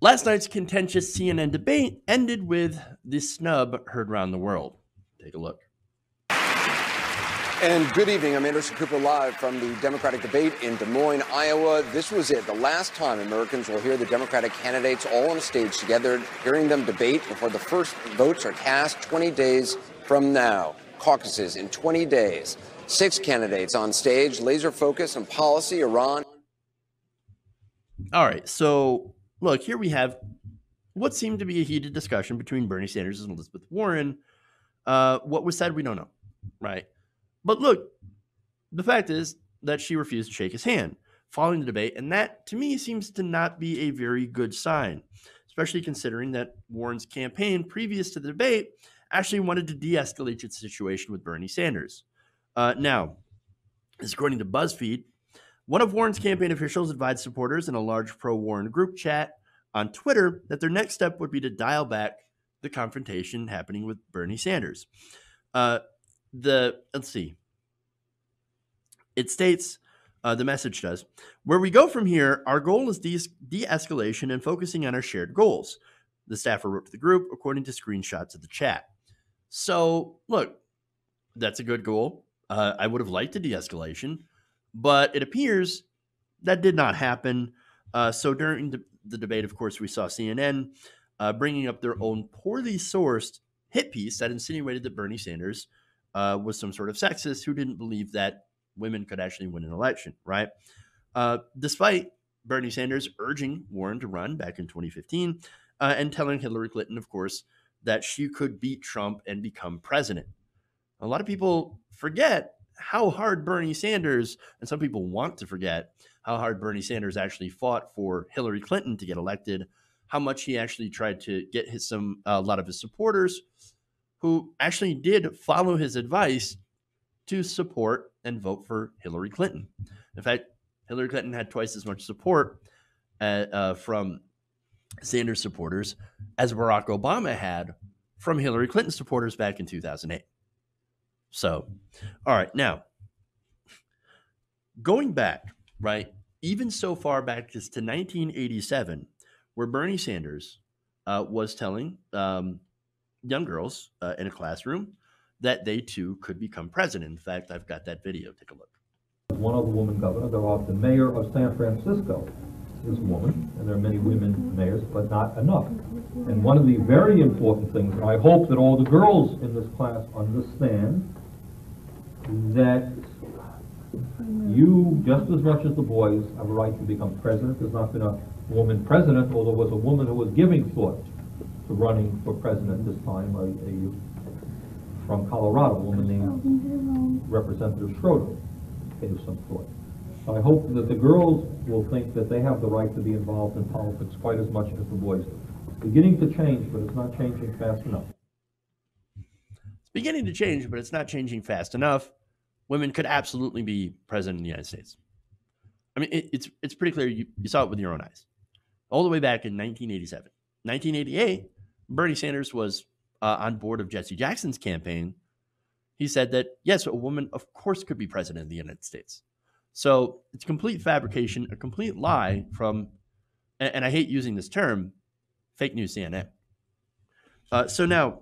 Last night's contentious CNN debate ended with the snub heard around the world. Take a look. And good evening. I'm Anderson Cooper live from the Democratic debate in Des Moines, Iowa. This was it, the last time Americans will hear the Democratic candidates all on stage together, hearing them debate before the first votes are cast 20 days from now. Caucuses in 20 days. Six candidates on stage, laser focus on policy, Iran. All right. So, look, here we have what seemed to be a heated discussion between Bernie Sanders and Elizabeth Warren. Uh, what was said, we don't know, right? But look, the fact is that she refused to shake his hand following the debate, and that to me seems to not be a very good sign, especially considering that Warren's campaign previous to the debate actually wanted to de escalate its situation with Bernie Sanders. Uh, now, according to BuzzFeed, one of Warren's campaign officials advised supporters in a large pro Warren group chat on Twitter that their next step would be to dial back the confrontation happening with Bernie Sanders. Uh, the let's see. It states uh, the message does where we go from here. Our goal is de escalation and focusing on our shared goals. The staffer wrote to the group according to screenshots of the chat. So look, that's a good goal. Uh, I would have liked a de escalation, but it appears that did not happen. Uh, so during the, the, debate, of course, we saw CNN uh, bringing up their own poorly sourced hit piece that insinuated that Bernie Sanders uh, was some sort of sexist who didn't believe that women could actually win an election, right? Uh, despite Bernie Sanders urging Warren to run back in 2015 uh, and telling Hillary Clinton, of course, that she could beat Trump and become president. A lot of people forget how hard Bernie Sanders, and some people want to forget how hard Bernie Sanders actually fought for Hillary Clinton to get elected, how much he actually tried to get his some a lot of his supporters who actually did follow his advice to support and vote for Hillary Clinton. In fact, Hillary Clinton had twice as much support uh, uh, from Sanders supporters as Barack Obama had from Hillary Clinton supporters back in 2008. So, all right, now going back, right, even so far back as to 1987, where Bernie Sanders uh, was telling um, young girls uh, in a classroom that they too could become president. In fact, I've got that video. Take a look. One other woman governor, there are the mayor of San Francisco is a woman, and there are many women mayors, but not enough. And one of the very important things, and I hope that all the girls in this class understand that you, just as much as the boys, have a right to become president. There's not been a woman president, although there was a woman who was giving thought to running for president this time, a, a from Colorado, a woman named Representative Schroeder gave some thought. I hope that the girls will think that they have the right to be involved in politics quite as much as the boys do. It's beginning to change, but it's not changing fast enough. It's beginning to change, but it's not changing fast enough. Women could absolutely be president of the United States. I mean, it, it's it's pretty clear. You, you saw it with your own eyes, all the way back in 1987, 1988. Bernie Sanders was uh, on board of Jesse Jackson's campaign, he said that, yes, a woman, of course, could be president of the United States. So it's a complete fabrication, a complete lie from, and, and I hate using this term, fake news CNN. Uh, so now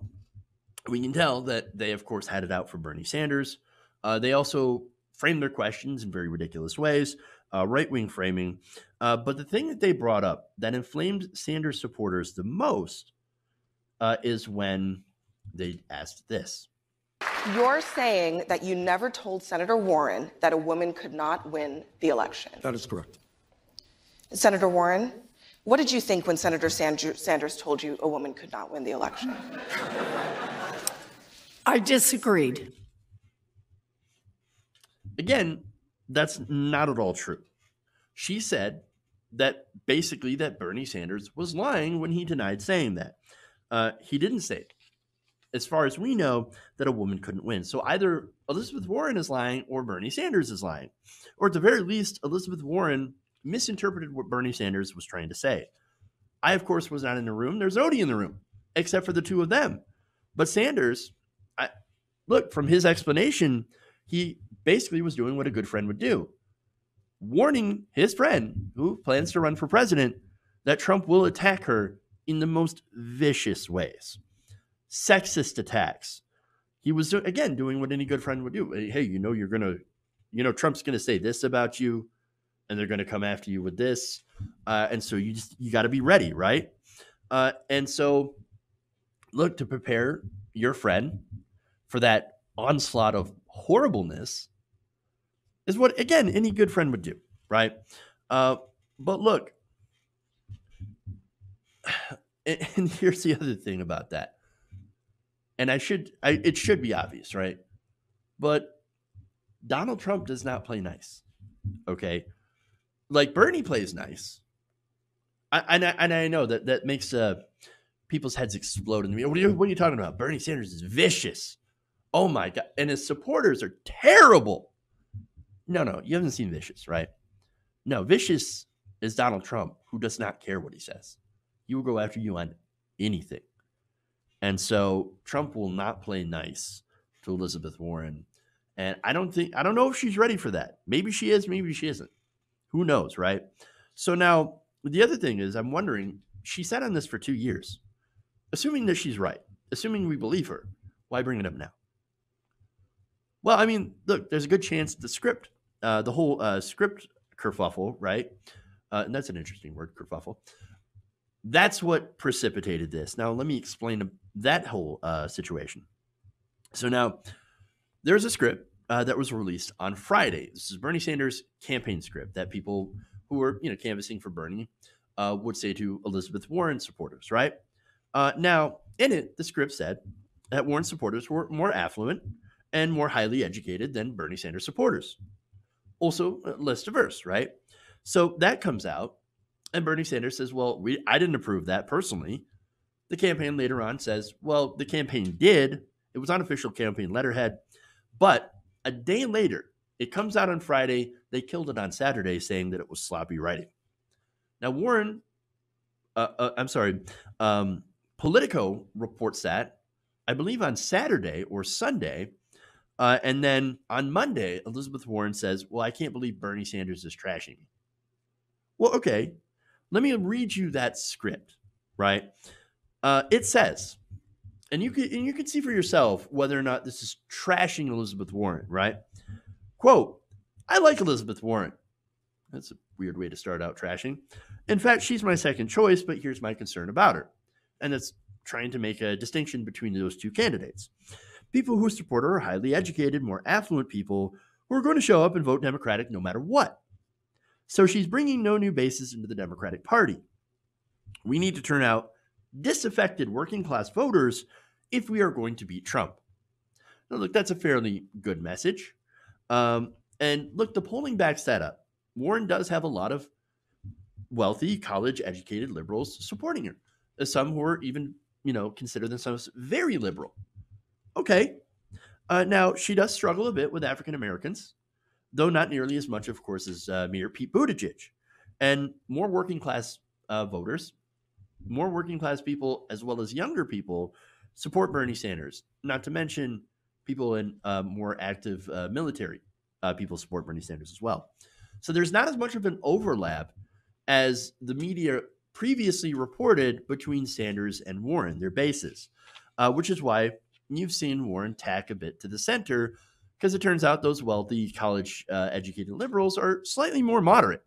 we can tell that they, of course, had it out for Bernie Sanders. Uh, they also framed their questions in very ridiculous ways, uh, right wing framing. Uh, but the thing that they brought up that inflamed Sanders supporters the most uh, is when they asked this. You're saying that you never told Senator Warren that a woman could not win the election. That is correct. Senator Warren, what did you think when Senator Sanders told you a woman could not win the election? I disagreed. Again, that's not at all true. She said that basically that Bernie Sanders was lying when he denied saying that. Uh, he didn't say, it. as far as we know, that a woman couldn't win. So either Elizabeth Warren is lying or Bernie Sanders is lying. Or at the very least, Elizabeth Warren misinterpreted what Bernie Sanders was trying to say. I, of course, was not in the room. There's nobody in the room except for the two of them. But Sanders, I, look, from his explanation, he basically was doing what a good friend would do warning his friend who plans to run for president that Trump will attack her in the most vicious ways. Sexist attacks. He was, again, doing what any good friend would do. Hey, you know, you're going to, you know, Trump's going to say this about you, and they're going to come after you with this. Uh, and so you just, you got to be ready, right? Uh, and so, look, to prepare your friend for that onslaught of horribleness is what, again, any good friend would do, right? Uh, but look, and, here's the other thing about that. And I should, I, it should be obvious, right? But Donald Trump does not play nice. Okay. Like Bernie plays nice. I, and, I, and I know that that makes uh, people's heads explode. In the, what, what are you talking about? Bernie Sanders is vicious. Oh my God. And his supporters are terrible. No, no, you haven't seen Vicious, right? No, Vicious is Donald Trump, who does not care what he says. He will go after you on anything. And so Trump will not play nice to Elizabeth Warren. And I don't think, I don't know if she's ready for that. Maybe she is, maybe she isn't. Who knows, right? So now the other thing is, I'm wondering, she sat on this for two years. Assuming that she's right, assuming we believe her, why bring it up now? Well, I mean, look, there's a good chance the script, uh, the whole uh, script kerfuffle, right? Uh, and that's an interesting word, kerfuffle. That's what precipitated this. Now, let me explain that whole uh, situation. So now, there's a script uh, that was released on Friday. This is Bernie Sanders' campaign script that people who were, you know, canvassing for Bernie uh, would say to Elizabeth Warren supporters, right? Now, in it, the script said that Warren supporters were more affluent and more highly educated than Bernie Sanders supporters. Also, uh, less diverse, right? So that comes out, and Bernie Sanders says, "Well, we I didn't approve that personally." The campaign later on says, "Well, the campaign did. It was on official campaign letterhead, but a day later, it comes out on Friday. They killed it on Saturday, saying that it was sloppy writing." Now, Warren, uh, uh, I'm sorry, um, Politico reports that I believe on Saturday or Sunday. Uh, and then on Monday, Elizabeth Warren says, Well, I can't believe Bernie Sanders is trashing me. Well, okay. Let me read you that script, right? Uh, it says, and you can and you can see for yourself whether or not this is trashing Elizabeth Warren, right? Quote, I like Elizabeth Warren. That's a weird way to start out trashing. In fact, she's my second choice, but here's my concern about her. And it's trying to make a distinction between those two candidates. People who support her are highly educated, more affluent people who are going to show up and vote Democratic no matter what. So she's bringing no new bases into the Democratic Party. We need to turn out disaffected working class voters if we are going to beat Trump. Now, look, that's a fairly good message. Um, and look, the polling backs that up. Warren does have a lot of wealthy, college educated liberals supporting her. Some who are even, you know, consider themselves very liberal. Okay. Uh, now, she does struggle a bit with African Americans though not nearly as much, of course, as uh, Mayor Pete Buttigieg. And more working class uh, voters, more working class people, as well as younger people, support Bernie Sanders. Not to mention people in uh, more active uh, military uh, people support Bernie Sanders as well. So there's not as much of an overlap as the media previously reported between Sanders and Warren, their bases, uh, which is why you've seen Warren tack a bit to the center because it turns out those wealthy college uh, educated liberals are slightly more moderate.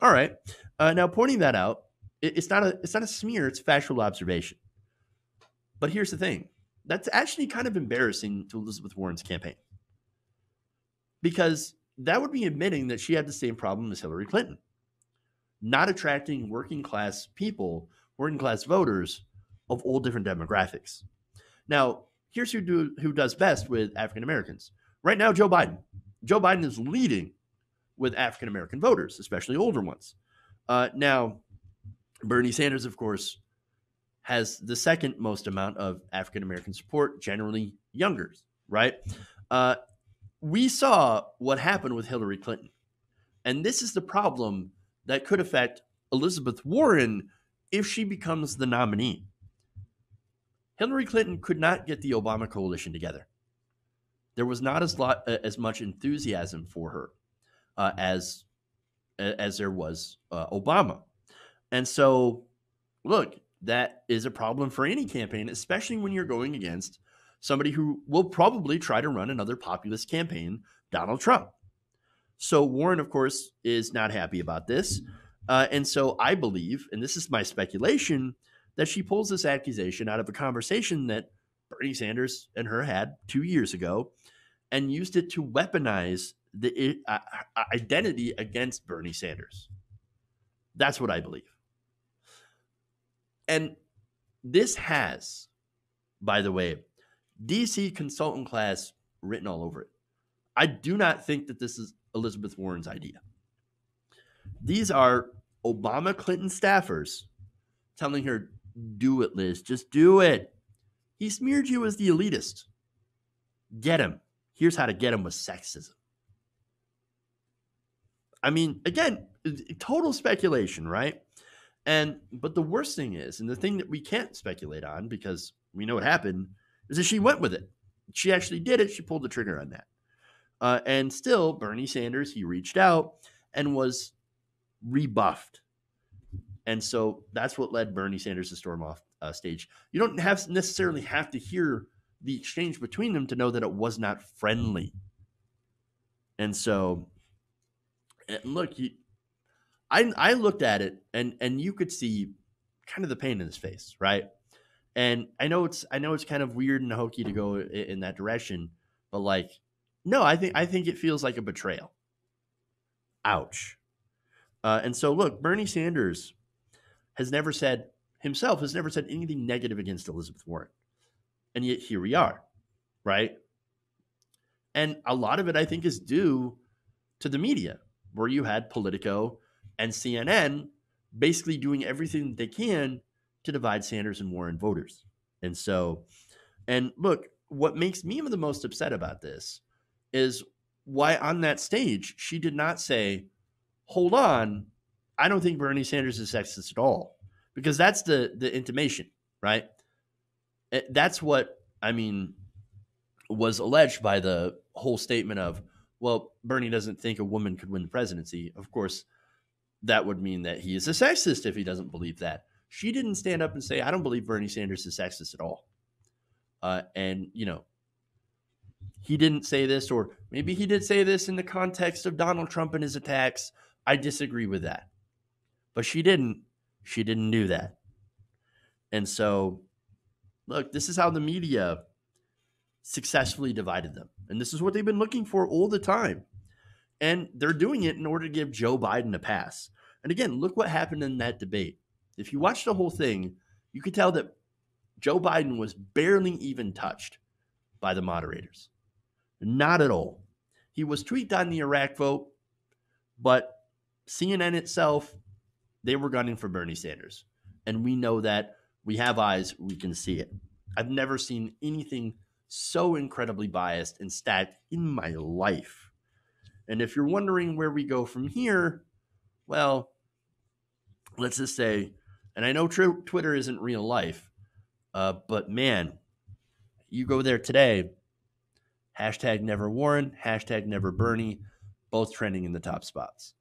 All right. Uh, now, pointing that out, it, it's not a it's not a smear; it's factual observation. But here's the thing: that's actually kind of embarrassing to Elizabeth Warren's campaign because that would be admitting that she had the same problem as Hillary Clinton, not attracting working class people, working class voters of all different demographics. Now, here's who do who does best with African Americans. Right now, Joe Biden. Joe Biden is leading with African American voters, especially older ones. Uh, now, Bernie Sanders, of course, has the second most amount of African American support, generally younger, right? Uh, we saw what happened with Hillary Clinton. And this is the problem that could affect Elizabeth Warren if she becomes the nominee. Hillary Clinton could not get the Obama coalition together. There was not as lot as much enthusiasm for her uh, as as there was uh, Obama. And so, look, that is a problem for any campaign, especially when you're going against somebody who will probably try to run another populist campaign, Donald Trump. So Warren, of course, is not happy about this. Uh, and so I believe, and this is my speculation, that she pulls this accusation out of a conversation that Bernie Sanders and her had two years ago and used it to weaponize the uh, identity against Bernie Sanders. That's what I believe. And this has, by the way, DC consultant class written all over it. I do not think that this is Elizabeth Warren's idea. These are Obama Clinton staffers telling her, do it, Liz, just do it. He smeared you as the elitist. Get him. Here's how to get him with sexism. I mean, again, total speculation, right? And but the worst thing is, and the thing that we can't speculate on because we know what happened, is that she went with it. She actually did it. She pulled the trigger on that. Uh, and still, Bernie Sanders, he reached out and was rebuffed. And so that's what led Bernie Sanders to storm off uh, stage. You don't have necessarily have to hear the exchange between them to know that it was not friendly. And so, and look, you, I I looked at it and and you could see kind of the pain in his face, right? And I know it's I know it's kind of weird and hokey to go in, in that direction, but like, no, I think I think it feels like a betrayal. Ouch. Uh, and so, look, Bernie Sanders has never said himself has never said anything negative against Elizabeth Warren, and yet here we are, right? And a lot of it, I think, is due to the media, where you had Politico and CNN basically doing everything they can to divide Sanders and Warren voters. And so, and look, what makes me the most upset about this is why on that stage she did not say, hold on, I don't think Bernie Sanders is sexist at all. Because that's the the intimation, right? Eh, that's what I mean was alleged by the whole statement of, well, Bernie doesn't think a woman could win the presidency. Of course, that would mean that he is a sexist if he doesn't believe that. She didn't stand up and say, I don't believe Bernie Sanders is sexist at all. Uh, and, you know, he didn't say this, or maybe he did say this in the context of Donald Trump and his attacks. I disagree with that. But she didn't. She didn't do that. And so, look, this is how the media successfully divided them. And this is what they've been looking for all the time. And they're doing it in order to give Joe Biden a pass. And again, look what happened in that debate. If you watch the whole thing, you could tell that Joe Biden was barely even touched by the moderators. Not at all. He was tweaked on the Iraq vote, but CNN itself, they were gunning for Bernie Sanders. And we know that we have eyes, we can see it. I've never seen anything so incredibly biased and stacked in my life. And if you're wondering where we go from here, well, let's just say and I know tr- Twitter isn't real life, uh, but man, you go there today, hashtag never Warren, hashtag never Bernie, both trending in the top spots.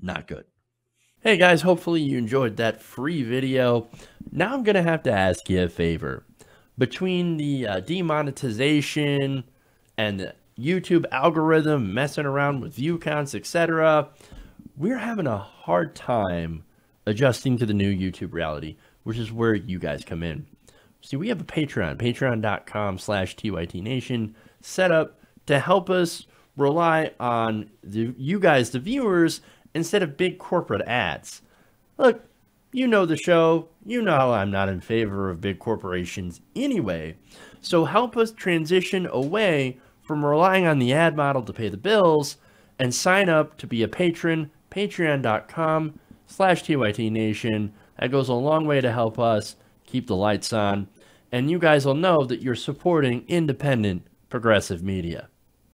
Not good. Hey guys, hopefully you enjoyed that free video. Now I'm going to have to ask you a favor. Between the uh, demonetization and the YouTube algorithm messing around with view counts, etc., we're having a hard time adjusting to the new YouTube reality, which is where you guys come in. See, we have a Patreon, patreon.com slash tytnation, set up to help us rely on the, you guys, the viewers, instead of big corporate ads. Look, you know the show. You know I'm not in favor of big corporations anyway. So help us transition away from relying on the ad model to pay the bills and sign up to be a patron, patreon.com slash tytnation. That goes a long way to help us keep the lights on. And you guys will know that you're supporting independent progressive media.